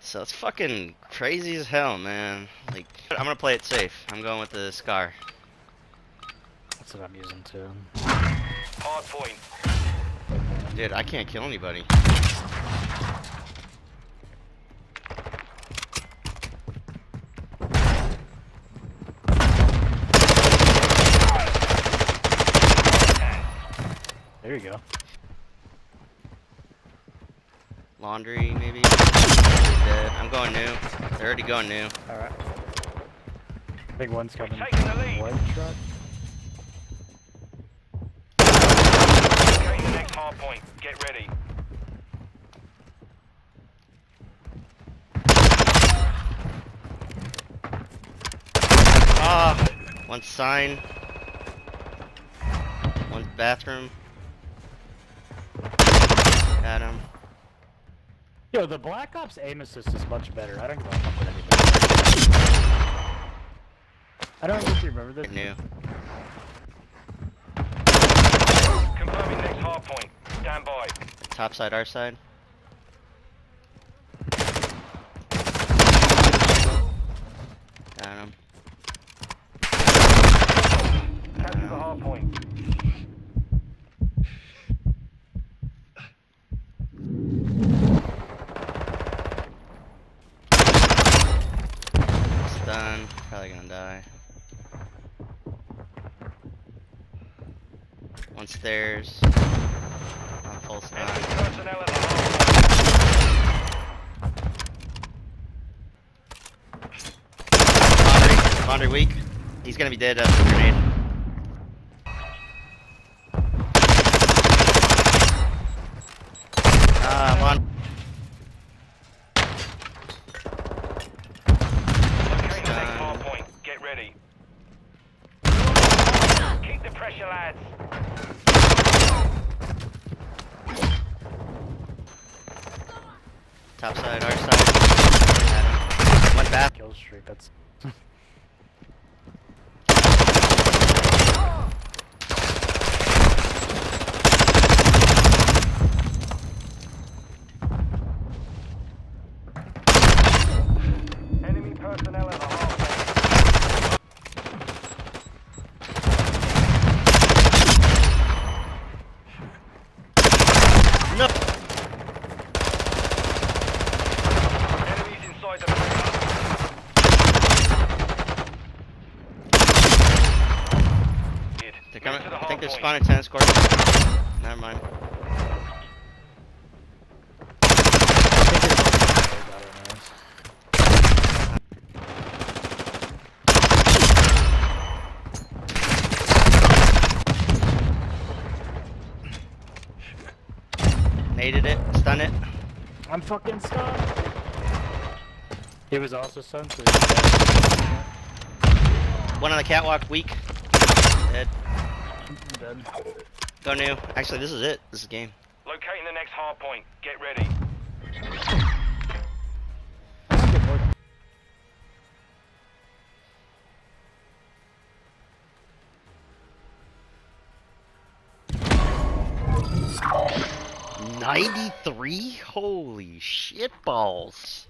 So it's fucking crazy as hell, man. Like, I'm gonna play it safe. I'm going with the Scar. That's what I'm using too. Hard point. Dude, I can't kill anybody. There you go. Laundry, maybe? Dead. I'm going new. They're already going new. Alright. Big one's coming. taking the lead. White truck. Locating next hard point. Get ready. Ah! One sign. One bathroom. Got him. Yo, the Black Ops aim assist is much better. I don't give a fuck what anything. I don't know if you remember this. New. Confirming next hard point. Stand by. Top side, our side. Got him. Capture the hard point. It's done. Probably gonna die. One stairs. On full at Laundry. Laundry weak. He's gonna be dead after the grenade. Ah, laundry. point. Locating the next hard point. Get ready. Keep the pressure, lads. Top side, our side. One bath. Kill streak. That's. Enemy personnel at the hard point. No. Enemies inside the perimeter. Good. They're coming. The I think they're point. spawning tennis court. Never mind. Naded it. Stun it. I'm fucking stunned. He was also stunned. So One on the catwalk. Weak. Dead. he's dead. Go new. Actually, this is it. This is game. Locating the next hard point. Get ready. Ninety-three. Holy shit balls.